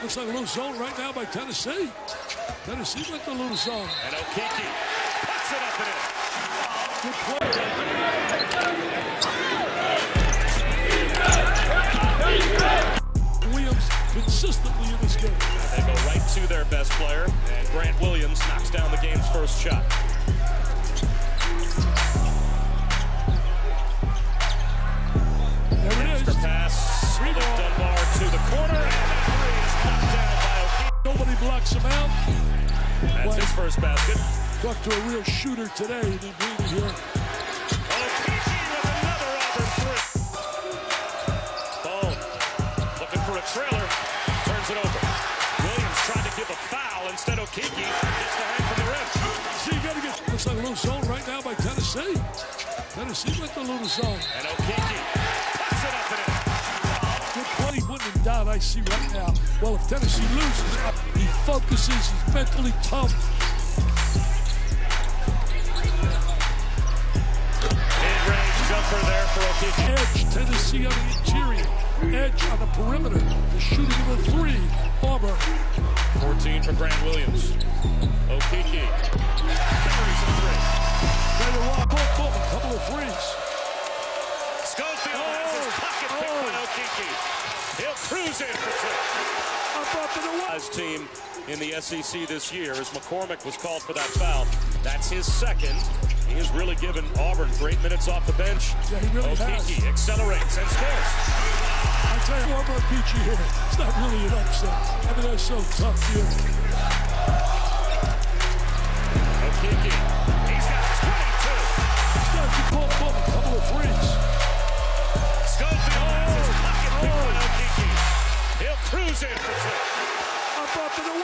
Looks like a little zone right now by Tennessee. Tennessee went the little zone. And Okeke puts it up and in. Good play. Williams consistently in this game. They go right to their best player, and Grant Williams knocks down the game's first shot. First basket. Talked to a real shooter today. He didn't here. Okeke with another Auburn three. Bone looking for a trailer, turns it over. Williams tried to give a foul, instead Okeke gets the hang from the rim. See, you got to get. Looks like a little zone right now by Tennessee. Tennessee went the little zone. And Okeke puts it up and in. Play, wouldn't in doubt. I see right now. Well, if Tennessee loses, he focuses. He's mentally tough. For Edge, Tennessee on the interior. Edge on the perimeter. The shooting of a three. Auburn. 14 for Grant Williams. Okeke buries a three. To walk. Boom, boom. A couple of threes. Schofield has his pocket picked by Okeke. He'll cruise in for two. Up, up, away. Team in the SEC this year as McCormick was called for that foul. That's his second. He has really given Auburn great minutes off the bench. Yeah, he really has. Accelerates and scores. I tell you, Auburn beat you here. It's not really an upset. I mean, they're so tough here. Okeke, he's got 22. Starts to boom, boom. A couple of threes. Schofield has oh, his pocket Okeke. He'll cruise in for two up in the